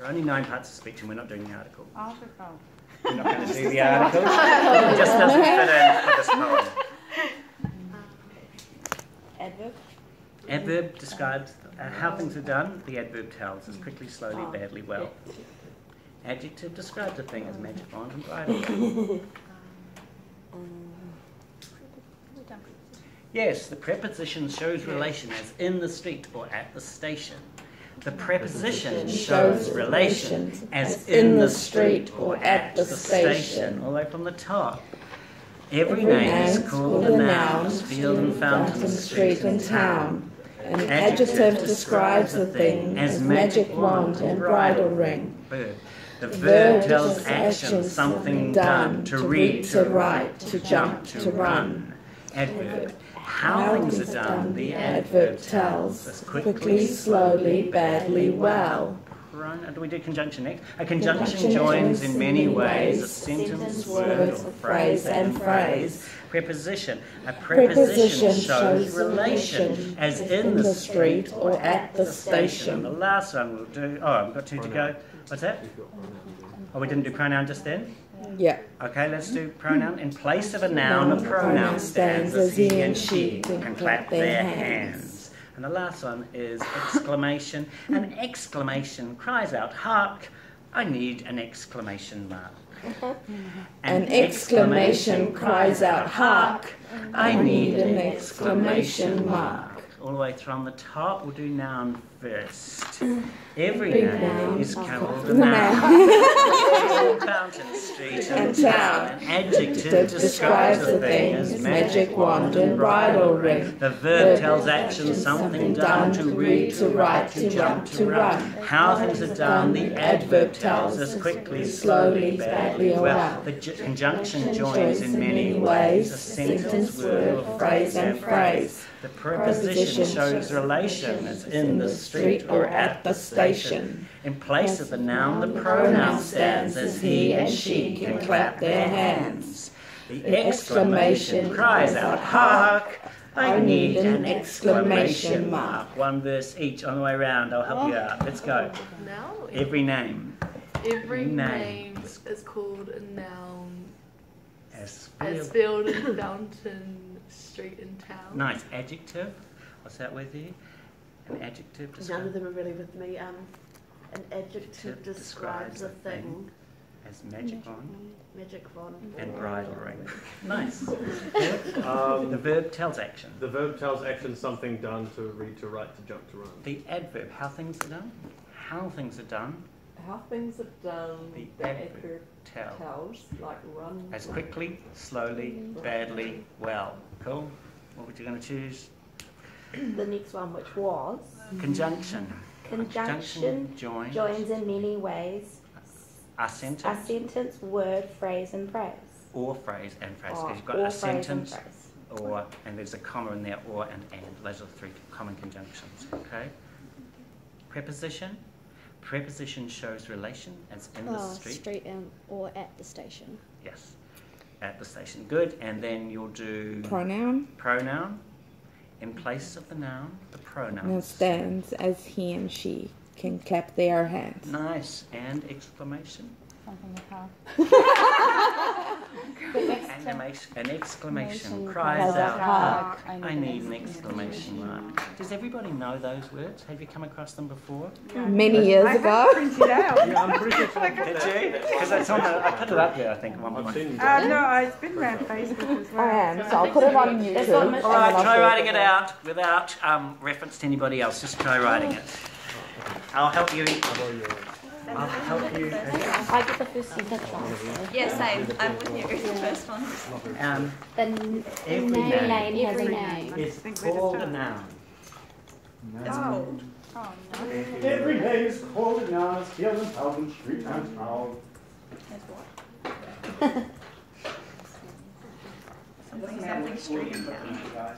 There are only nine parts of speech, and we're not doing the article. Article. We're not going to do the article. it just doesn't fit in for this poem. Adverb. Adverb describes uh, how things are done. The adverb tells us quickly, slowly, badly, well. Adjective describes a thing as magic wand and bridle. Yes, the preposition shows relation as in the street or at the station. The preposition shows relation as in the street or at the station. All the way from the top. Every name is called a noun, field and fountain, street and town. An adjective describes a thing as magic wand and bridle ring. Verb. The verb tells action, something done, to read, to write, to jump, to run. Adverb. How things are done, the adverb tells us quickly, slowly, badly, well. Right, do we do conjunction next? A conjunction joins in many ways a sentence, word, or phrase and phrase. Preposition. A preposition shows relation, as in the street or at the station. The last one we'll do. Oh, I've got two to go. What's that? Oh, we didn't do pronoun just then? Yeah. Okay, let's do pronoun. In place of a noun, a pronoun stands as he and she can clap their hands. And the last one is exclamation. An exclamation cries out, Hark! I need an exclamation mark. Mm-hmm. An exclamation cries out, Hark! I need an exclamation mark. All the way from the top, we'll do noun first. Every name is called a noun. Fountain Street and town. An adjective describes a thing as magic wand and bridle ring. The verb tells action something done to read, to write, to jump, to run. How things are done, the adverb tells us quickly, slowly, badly, well. The conjunction joins in many ways a sentence, word, or phrase and phrase. The preposition shows relation as in the street or at the station. In place of the noun, the pronoun stands as he and she can clap their hands. The exclamation cries out, Hark! I need an exclamation mark. One verse each on the way round. I'll help you out. Let's go. Every name. Every Name. name is called a noun As as field. field and fountain, street in town. Nice. Adjective. What's that with you? An adjective None of describes them are really with me. Um, an adjective Describes describes a a thing. as magic wand Magic wand. and bridle ring. Nice. the Um, verb tells action. the verb tells action something done to read, to write, to jump, to run. The adverb, how things are done. How things are done, How things are done, The the adverb adverb tell. tells, like run. As quickly, slowly, badly, well. Cool. What were you going to choose? The next one, which was Conjunction. conjunction, joins. joins in many ways A sentence, a sentence sentence, word, phrase, and phrase. or phrase and phrase. Because you've got or a phrase and sentence or, and there's a comma in there, or and and. Those are the three common conjunctions. Okay. Preposition. Preposition shows relation as in the Oh, street. street and, or at the station. Yes. At the station. Good. And then you'll do Pronoun pronoun. In place of the noun, the pronoun. now stands as he and she can clap their hands. Nice. And exclamation. Something with hark. An, an exclamation Exclamation cries cries out, out, hark, I I need need an exclamation mark. Does everybody know those words? Have you come across them before? Many years ago. Printed out. Yeah, I'm pretty sure. Did you? Because it's on the, I put it up there, I think, at one I've point. seen Uh, no, it's been around Facebook as well. I am, so I'll put it on YouTube. on and my- then All right, try writing it out without um, reference to anybody else. Just try writing it. I'll help you. I'll help you. I get the first sentence wrong. Yeah, same. I'm with you. The first one. Um, The n- every name, name has a Every name. is think we're called a just- noun. Oh. Oh, no. Every name is called a noun. Field and fountain, street and town. Something, something street and town.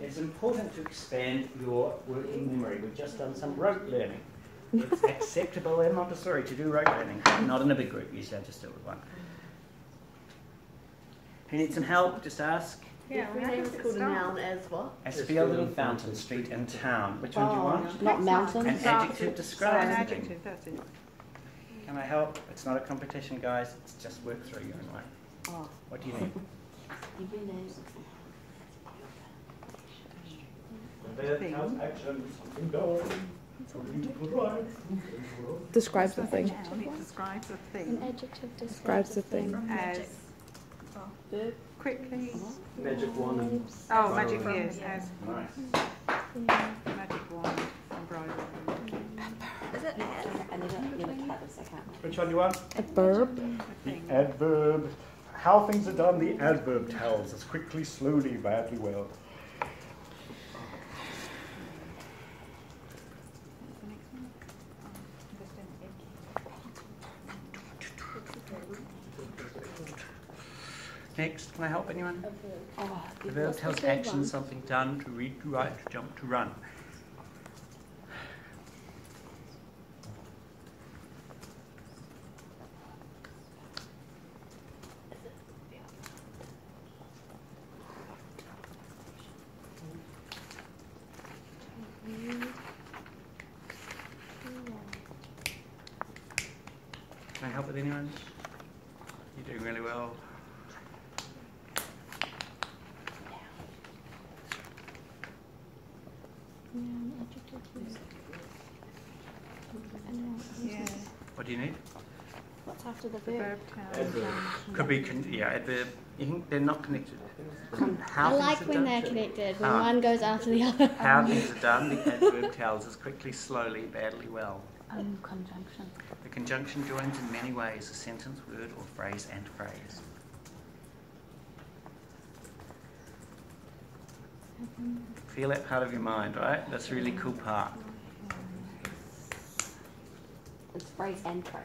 It's important to expand your working memory. We've just done some rote learning. It's acceptable in Montessori to do rote learning, not in a big group. Usually I just do it with one. Who needs some help? Just ask. Yeah, Every how name does is it called a start? noun as what? Espiel Fountain Street in town. Which one do you oh, want? Not mountain. An adjective So an describes the thing. adjective, that's it. Can I help? It's not a competition, guys. It's just work through your own way. Oh. What do you need? Every name. Describes the thing. noun, It describes a An thing adjective Describes the thing. as quickly. Magic wand and Oh, magic yes, as Nice. magic wand embroidery. Is it ad? And they don't really this, I can't. Which one do you want? A verb. The adverb. How things are done, the adverb tells us quickly, slowly, badly, well. Next, can I help anyone? Oh, oh The verb tells action, something done, to read, to write, to jump, to run. Can I help with anyone? You're doing really well. Noun, adjective, use. And noun, use. Yeah, What do you need? What's after the the verb? verb tells. Adverb. um, Could be, con- yeah, adverb. You think they're not connected. How I like when they're connected, when Ah. one goes after the other. How things are done, the adverb tells us quickly, slowly, badly, well. Um, conjunction. The conjunction joins in many ways a sentence, word, or phrase and phrase. Feel that part of your mind, right? That's a really cool part. It's phrase and phrase.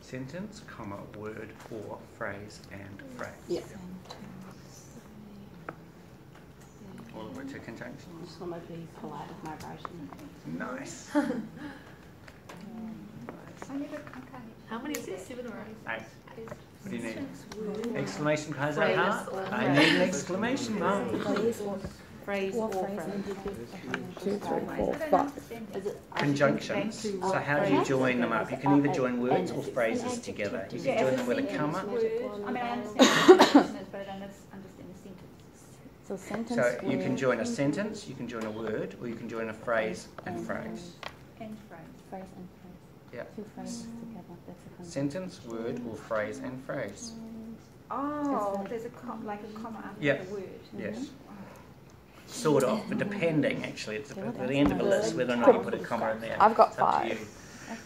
Sentence, comma, word, or phrase and phrase. Yeah. All of which are conjunctions. Just want to be polite with my writing. Nice. How many is it? Seven or eight? Eight. What do you need? Exclamation mark. Is that Phrase hard? or I need an exclamation mark. Phrase Or or phrase phrase. Two, three, four, five. Is it Conjunctions. So how do you join them up? You can either join words or phrases together. You can join them with a comma. Magic wand. I mean, I understand the question but I don't understand the sentence. So sentence. So you can word, join a sentence, you can join a word, or you can join a phrase and phrase. And phrase. Phrase and phrase. Yeah. Two phrases together. That's a conjunction. Sentence, word, or phrase and phrase. Oh, there's a com, like a comma after Yeah. the word. Yes. Mm-hmm. Sort of, but depending actually. It's at the end of a list whether or not you put a comma in there. I've got It's up.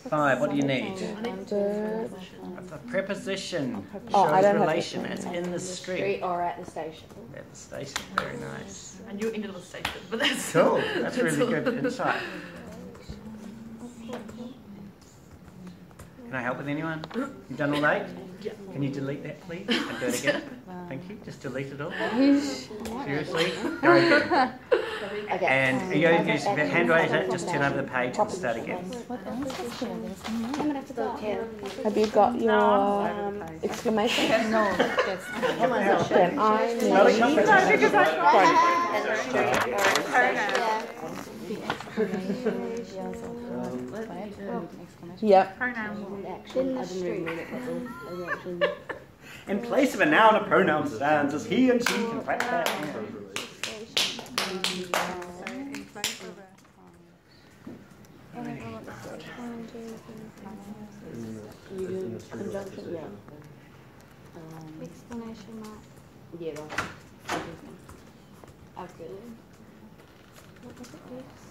Five, what do you need? Verb. A preposition Oh, I shows don't have relation. this It's in the street. Street or at the station. At the station. Very nice. And you're in the station, but that's Cool. That's really good insight. Can I help with anyone? You done all eight? Can you delete that, please? And do it again. Thank you. Just delete it all. Seriously? Go again. Okay. And are you going to use the hand raise it? Just turn over the page and start again. Have to go up here. Have you got your Um, um, exclamation? No, that's Then I need. Spell it completely. No, because I action. In place of a noun, a pronoun stands as he and she can clap their hands. So in place of a. You do conjunction, yeah. Um, Explanation mark. yeah, right. Okay. What was it?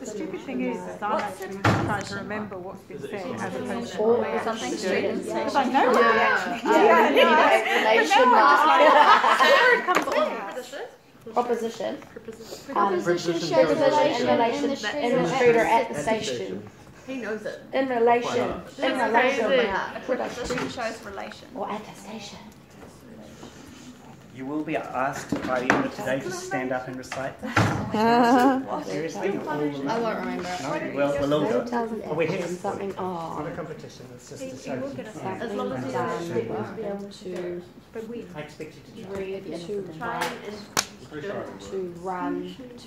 The stupid thing is, is I'm actually trying to remember what's been said as opposed to what I Something actually straight Because. I know what I actually do. Yeah, I know. explanation mark. Preposition? Proposition. Preposition. Um, Preposition shows shows relation relation in relation in the street in or the at street or the at the station. station. He knows it. In relation. In relation. phrase it. A preposition shows relation. Or at the station. You will be asked by the end of today to stand up and recite. Seriously? Not all will I won't remember it. No, you will. We'll all do it. Oh, we're here action, for it. something, It's not oh, a competition, it's just a You show. will get a something As long as you don't to But we, I expect you to try. read, to Try write, and Pretty sure it will. to run, to